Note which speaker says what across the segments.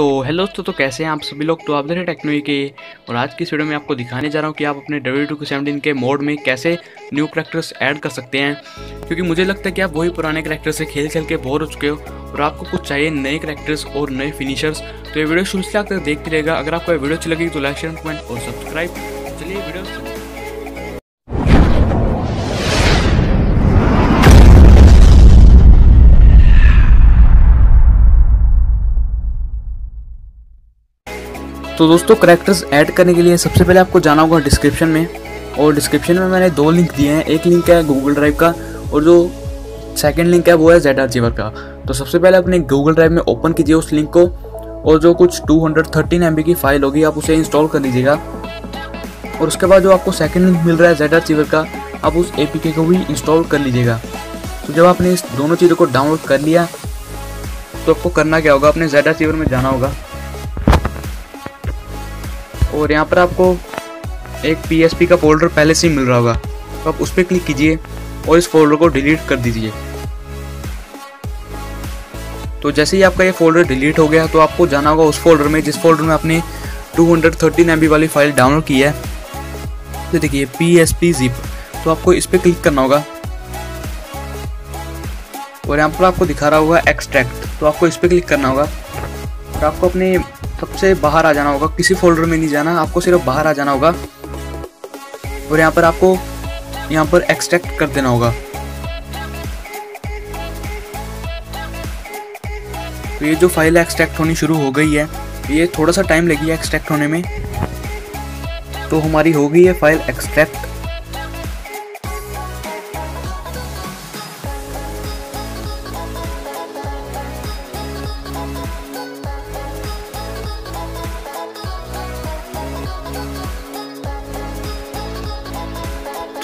Speaker 1: तो हेलो दोस्तों तो कैसे हैं आप सभी लोग? तो आप देख रहे टेक्नोई के और आज की इस वीडियो में आपको दिखाने जा रहा हूँ कि आप अपने डब्ल्यू टू सेवनटीन के मोड में कैसे न्यू करेक्टर्स ऐड कर सकते हैं। क्योंकि मुझे लगता है कि आप वही पुराने करेक्टर से खेल खेल के बोर हो चुके हो और आपको कुछ चाहिए नए करेक्टर्स और नए फिनिशर्स तो ये वीडियो शुरू से आकर देखते रहेगा अगर आपको वीडियो अच्छी लगी तो लाइक शेयर कमेंट और सब्सक्राइब चलिए वीडियो तो दोस्तों करेक्टर्स ऐड करने के लिए सबसे पहले आपको जाना होगा डिस्क्रिप्शन में। और डिस्क्रिप्शन में मैंने दो लिंक दिए हैं। एक लिंक है गूगल ड्राइव का और जो सेकेंड लिंक है वो है जेड आर का। तो सबसे पहले अपने गूगल ड्राइव में ओपन कीजिए उस लिंक को और जो कुछ टू हंड्रेड की फ़ाइल होगी, आप उसे इंस्टॉल कर लीजिएगा। और उसके बाद जो आपको सेकेंड लिंक मिल रहा है जेड आर का, आप उस ए को भी इंस्टॉल कर लीजिएगा। तो जब आपने इस दोनों चीज़ों को डाउनलोड कर लिया तो आपको करना क्या होगा? अपने जेड आर में जाना होगा। और यहाँ पर आपको एक PSP का फोल्डर पहले से ही मिल रहा होगा। तो आप उस पर क्लिक कीजिए और इस फोल्डर को डिलीट कर दीजिए। तो जैसे ही आपका ये फोल्डर डिलीट हो गया तो आपको जाना होगा उस फोल्डर में, जिस फोल्डर में आपने 213 एमबी वाली फ़ाइल डाउनलोड की है। तो देखिए पी एस पी जिप तो आपको इस पर क्लिक करना होगा। और यहाँ पर आपको दिखा रहा होगा एक्सट्रैक्ट तो आपको इस पर क्लिक करना होगा। और आपको अपने सबसे बाहर आ जाना होगा। किसी फोल्डर में नहीं जाना, आपको सिर्फ़ बाहर आ जाना होगा। और यहाँ पर आपको यहाँ पर एक्सट्रैक्ट कर देना होगा। तो ये जो फ़ाइल एक्सट्रैक्ट होनी शुरू हो गई है, ये थोड़ा सा टाइम लगी है एक्सट्रैक्ट होने में। तो हमारी हो गई है फ़ाइल एक्सट्रैक्ट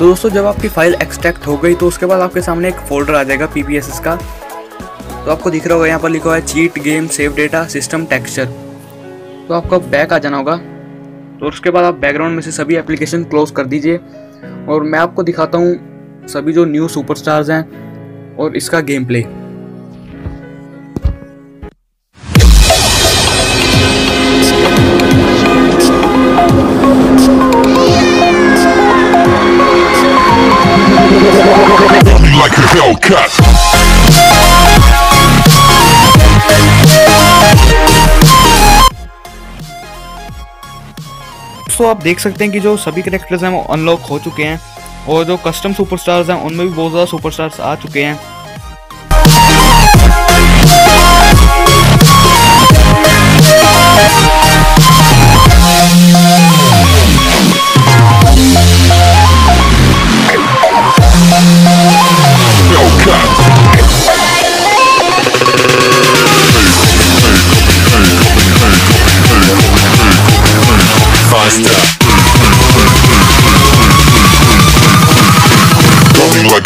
Speaker 1: दोस्तों, जब आपकी फ़ाइल एक्सट्रैक्ट हो गई तो उसके बाद आपके सामने एक फोल्डर आ जाएगा पी का। तो आपको दिख रहा होगा, यहाँ पर लिखा हुआ है cheat game save data system texture तो आपको बैक आ जाना होगा। तो उसके बाद आप बैकग्राउंड में से सभी एप्लीकेशन क्लोज कर दीजिए। और मैं आपको दिखाता हूँ सभी जो न्यू सुपरस्टार्स हैं और इसका गेम प्ले तो आप देख सकते हैं कि जो सभी करेक्टर्स हैं वो अनलॉक हो चुके हैं और जो कस्टम सुपरस्टार्स हैं, उनमें भी बहुत ज़्यादा सुपरस्टार्स आ चुके हैं।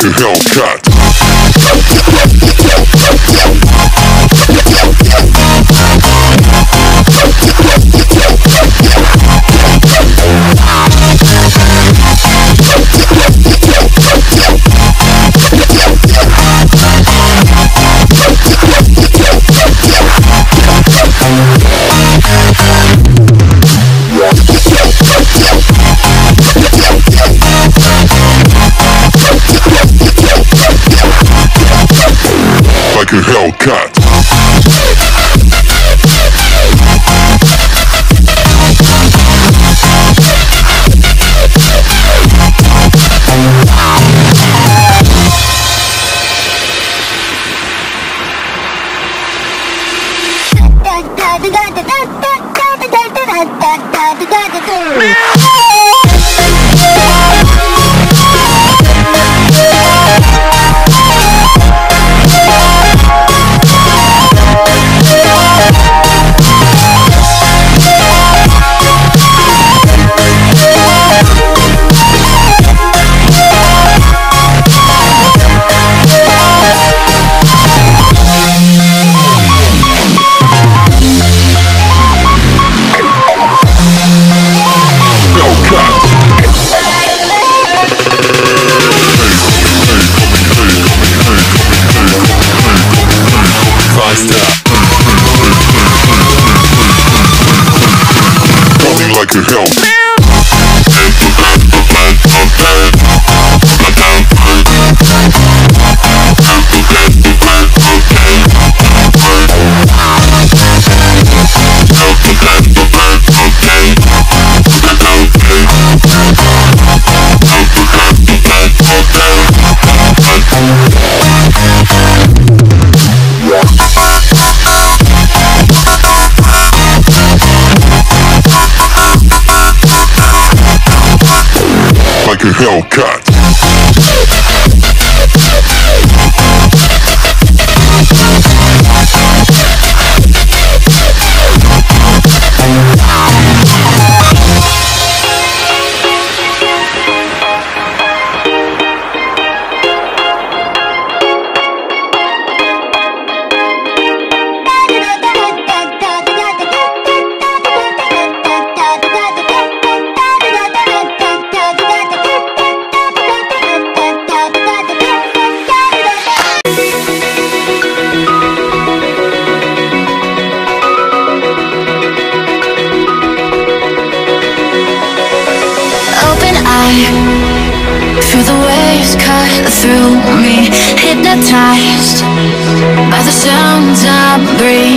Speaker 1: Like a Hellcat. Hellcat.
Speaker 2: sounds breathe.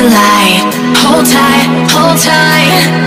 Speaker 2: Collide. Hold tight, hold tight,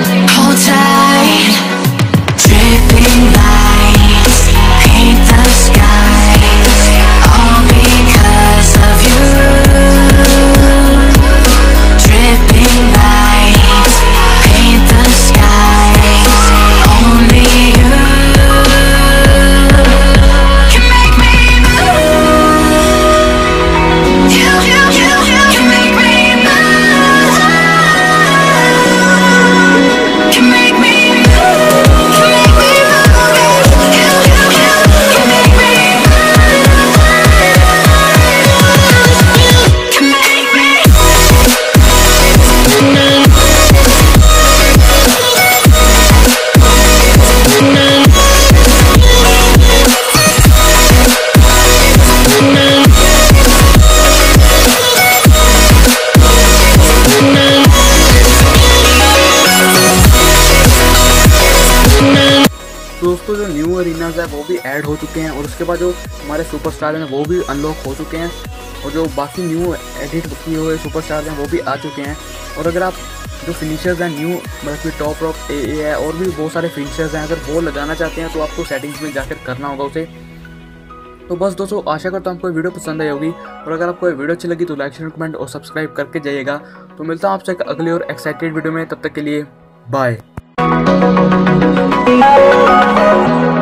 Speaker 1: तो दोस्तों, जो न्यू अरीनाज है, वो भी ऐड हो चुके हैं और उसके बाद जो हमारे सुपरस्टार हैं, वो भी अनलॉक हो चुके हैं और जो बाकी न्यू एडिट किए हुए सुपरस्टार हैं, वो भी आ चुके हैं। और अगर आप जो फिनिशर्स हैं न्यू मतलब कि टॉप रॉप ए ए है, और भी बहुत सारे फिनिशर्स हैं, अगर वो लगाना चाहते हैं तो आपको सेटिंग्स में जाकर करना होगा उसे। तो बस दोस्तों, आशा करता हूँ आपको वीडियो पसंद आई होगी। और अगर आपको वीडियो अच्छी लगी तो लाइक शेयर कमेंट और सब्सक्राइब करके जाइएगा। तो मिलता हूँ आपसे अगली और एक्साइटेड वीडियो में, तब तक के लिए बाय Música